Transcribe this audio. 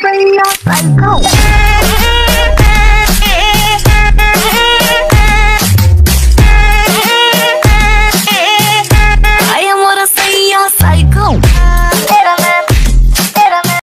Bring up and go.